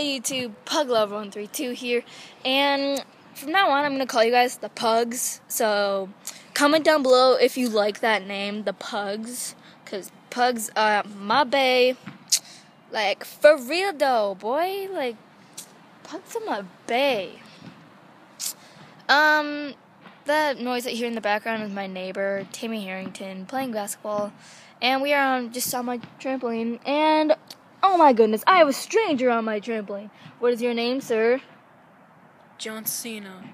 YouTube, Puglove132 here, and from now on I'm gonna call you guys the Pugs. So comment down below if you like that name, the Pugs, cause Pugs are my bay. Like for real though, boy. Like Pugs are my bay. Um, that noise that you hear in the background is my neighbor, Timmy Harrington, playing basketball, and we are on just on my trampoline, and Oh my goodness, I have a stranger on my trampoline. What is your name, sir? John Cena.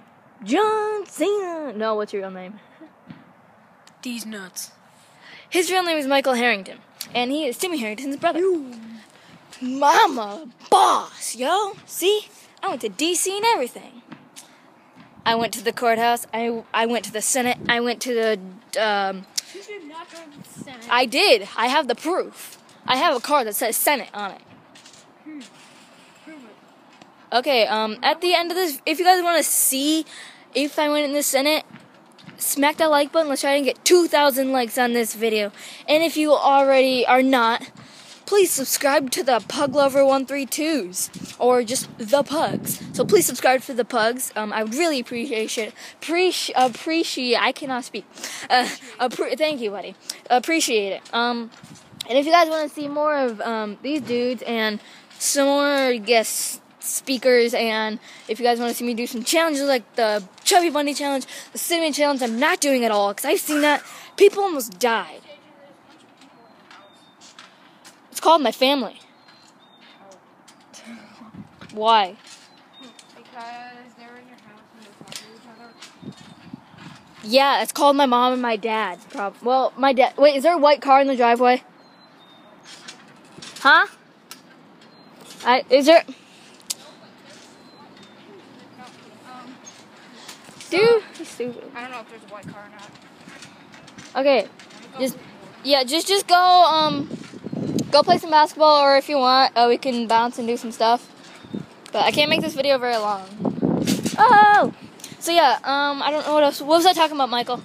John Cena. No, what's your real name? These nuts. His real name is Michael Harrington, and he is Timmy Harrington's brother. Mama, boss, yo. See, I went to DC and everything. I went to the courthouse. I I went to the Senate. I went to the. Um, You did not go to the Senate. I did. I have the proof. I have a card that says Senate on it. Okay, um, at the end of this, if you guys want to see if I win in the Senate, smack that like button. Let's try and get 2,000 likes on this video. And if you already are not, please subscribe to the Pug Lover 132s or just the Pugs. So please subscribe for the Pugs. Um, I would really appreciate it. Appreciate, appreciate. I cannot speak. Uh, appre- thank you, buddy. Appreciate it. Um, and if you guys want to see more of um, these dudes and some more guest speakers, and if you guys want to see me do some challenges like the Chubby Bunny Challenge, the Cinnamon Challenge, I'm not doing it all because I've seen that. People almost died. It's called My Family. Why? Because they're in your house and they talk to each other. Yeah, it's called My Mom and My Dad. Well, my dad. Wait, is there a white car in the driveway? Huh? I is there? Dude, he's stupid. I don't know if there's a white car or not. Okay, just yeah, just just go um go play some basketball, or if you want, uh, we can bounce and do some stuff. But I can't make this video very long. Oh, so yeah, um, I don't know what else. What was I talking about, Michael?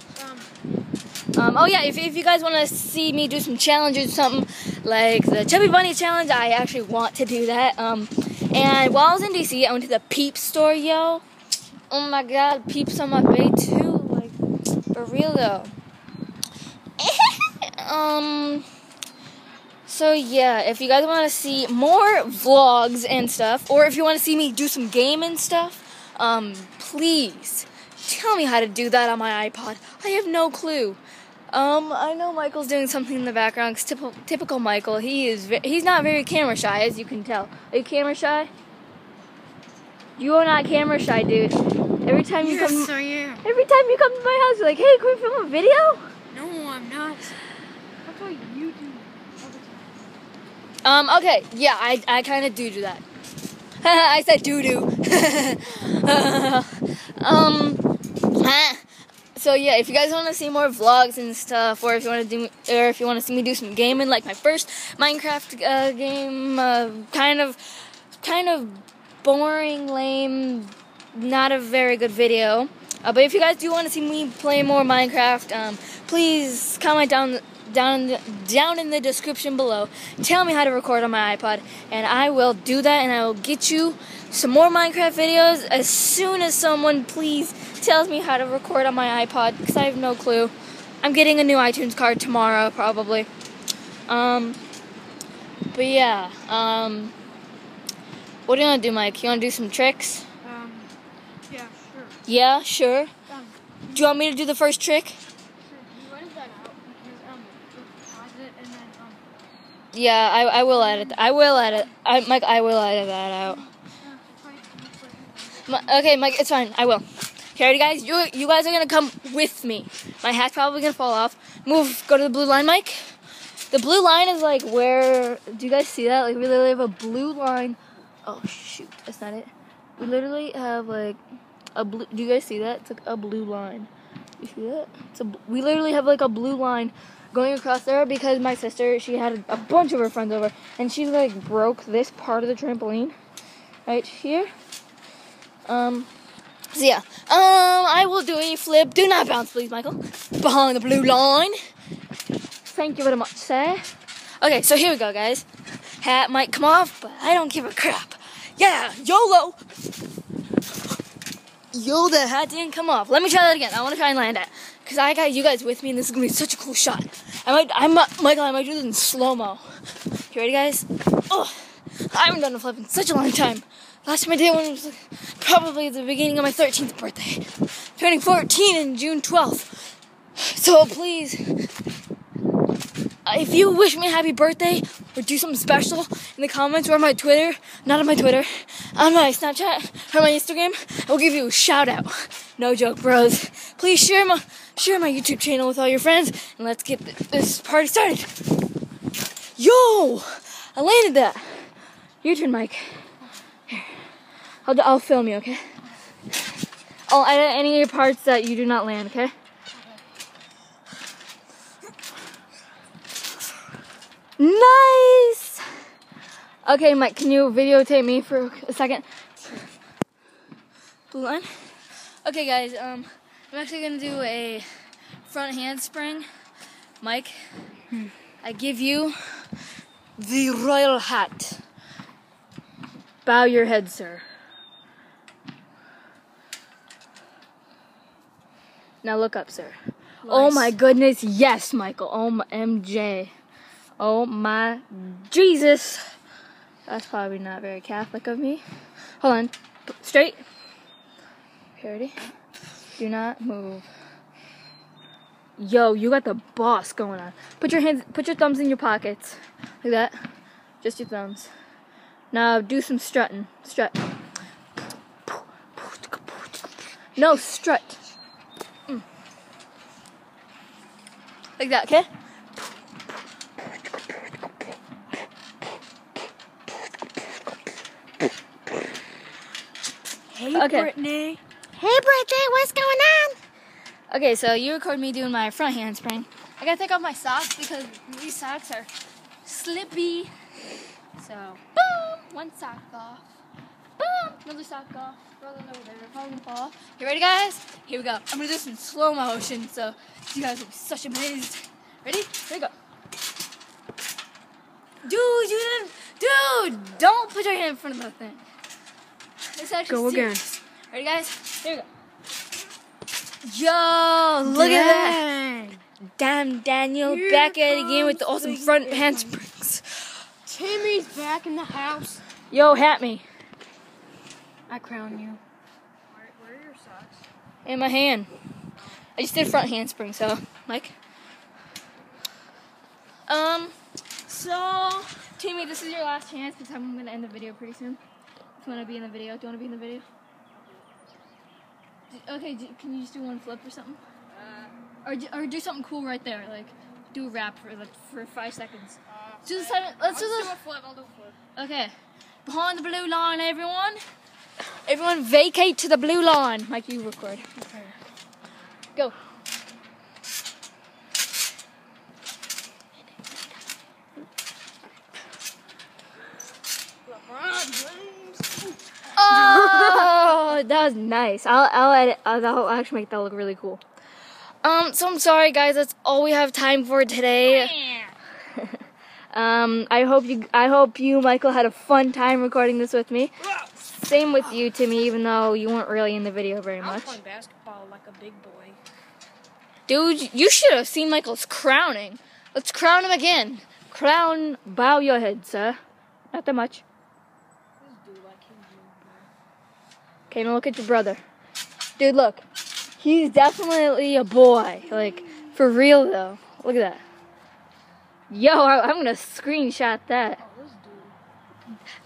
Um, oh yeah, if, if you guys want to see me do some challenges, something like the Chubby Bunny challenge, I actually want to do that. Um, and while I was in DC, I went to the Peep store, yo. Oh my God, Peeps on my bay too, like for real though. um. So yeah, if you guys want to see more vlogs and stuff, or if you want to see me do some game and stuff, um, please tell me how to do that on my iPod. I have no clue. Um, I know Michael's doing something in the background. 'cause typical, typical Michael. He is. ve- He's not very camera shy, as you can tell. Are you camera shy? You are not camera shy, dude. Every time you yes, come, I am. every time you come to my house, you're like, "Hey, can we film a video?" No, I'm not. That's what you do all the time. Um, okay, yeah, I, I kind of do do that. I said doo doo. um. so yeah, if you guys want to see more vlogs and stuff, or if you want to do, or if you want to see me do some gaming, like my first Minecraft uh, game, uh, kind of, kind of boring, lame, not a very good video. Uh, but if you guys do want to see me play more Minecraft, um, please comment down down in the, down in the description below. Tell me how to record on my iPod, and I will do that, and I will get you some more Minecraft videos as soon as someone please tells me how to record on my iPod, because I have no clue. I'm getting a new iTunes card tomorrow, probably. Um, but yeah, um, what do you want to do, Mike? You want to do some tricks? Um, yeah, sure. Yeah, sure. Um, Do you want me to do the first trick? sure. You edit that out because, um, just pause it and then, um, Yeah, I, I will edit. I will edit. I, Mike, I will edit that out. Mi- okay, Mike, it's fine. I will. Okay, guys? You you guys are gonna come with me. My hat's probably gonna fall off. Move. Go to the blue line, Mike. The blue line is like where. Do you guys see that? Like we literally have a blue line. Oh shoot, that's not it. We literally have like a blue. Do you guys see that? It's like a blue line. You see that? It's a. We literally have like a blue line going across there because my sister she had a bunch of her friends over and she like broke this part of the trampoline right here. Um. So yeah, um, I will do a flip. Do not bounce, please, Michael. Behind the blue line. Thank you very much, sir. Okay, so here we go, guys. Hat might come off, but I don't give a crap. Yeah, YOLO. Yo, the hat didn't come off. Let me try that again. I want to try and land it. Because I got you guys with me, and this is going to be such a cool shot. I might, I might, Michael, I might do this in slow mo. You ready, guys? Oh, I haven't done a flip in such a long time. Last time I did one was probably the beginning of my 13th birthday. Turning 14 in June 12th. So please, Uh, if you wish me a happy birthday or do something special in the comments or on my Twitter, not on my Twitter, on my Snapchat or my Instagram, I will give you a shout out. No joke, bros. Please share my share my YouTube channel with all your friends and let's get this party started. Yo, I landed that. Your turn, Mike. Here, I'll I'll film you, okay? I'll edit any parts that you do not land, okay? Nice! Okay, Mike, can you videotape me for a second? Blue line. Okay, guys, um, I'm actually gonna do a front handspring. Mike, I give you the royal hat. Bow your head, sir. Now look up, sir. Oh my goodness, yes, Michael. Oh my MJ. Oh my Jesus. That's probably not very Catholic of me. Hold on. Straight. Ready? Do not move. Yo, you got the boss going on. Put your hands, put your thumbs in your pockets. Like that. Just your thumbs. Now do some strutting. Strut. No, strut. Mm. Like that, okay? Hey, Okay. Brittany. Hey, Brittany, what's going on? Okay, so you record me doing my front handspring. I gotta take off my socks because these socks are slippy. So, boom, one sock off. Boom, another sock off. Throw them over there, probably gonna fall. You ready, guys? Here we go. I'm gonna do this in slow motion, so you guys will be such amazed. Ready? Here we go. Dude, you didn't. Dude, don't put your hand in front of the thing. It's actually Go again. serious. Ready, guys? Here we go. Yo, look at that. Damn, Daniel, Here back at it again with the awesome front handsprings. Timmy's back in the house. Yo, hat me I crown you. Where, where are your socks? in my hand. I just did front handspring, so Mike. Um, so Timmy, this is your last chance because I'm gonna end the video pretty soon. You wanna be in the video, do you wanna be in the video? Okay, can you just do one flip or something? Uh. Or, d- or do something cool right there, like do a rap for like for five seconds. Uh, do the seven. Let's do I'll the. do a flip. I'll do a flip. Okay. Behind the blue line, everyone. Everyone vacate to the blue line. Mike, you record. Okay. Go. Oh, that was nice. I'll, I'll edit. Uh, that'll actually make that look really cool. Um, so I'm sorry, guys. That's all we have time for today. Um, I hope you, I hope you, Michael, had a fun time recording this with me. Same with you, Timmy, even though you weren't really in the video very I was much. playing basketball like a big boy. Dude, you should have seen Michael's crowning. Let's crown him again. Crown, bow your head, sir. Not that much. This dude like him. Okay, now look at your brother. Dude, look. He's definitely a boy. Like, for real, though. Look at that. Yo, I- I'm gonna screenshot that. Oh, this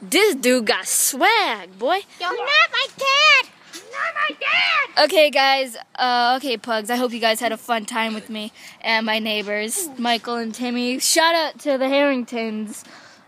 dude. This dude got swag, boy. You're not my dad. Not my dad. Okay, guys. Uh, okay, pugs. I hope you guys had a fun time with me and my neighbors, Michael and Timmy. Shout out to the Harringtons,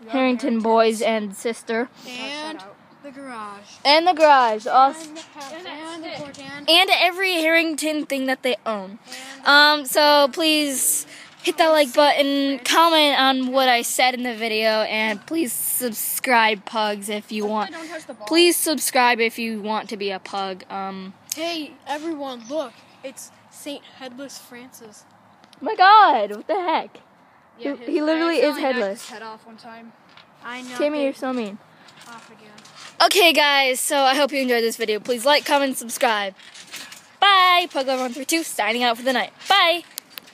Harrington boys and sister, And the garage. and the garage. Also, And the house. And the porch. And, and every Harrington thing that they own. Um, so please hit that like button, comment on what I said in the video, and please subscribe, pugs, if you want. Don't touch the ball. Please subscribe if you want to be a pug. Um, Hey, everyone, look. It's Saint Headless Francis. my God, what the heck? Yeah, He- he literally is headless. His head off one time. I know. Timmy, they- you're so mean. Off again. Okay, guys, so I hope you enjoyed this video. Please like, comment, subscribe. Bye. Puglover132 signing out for the night. Bye.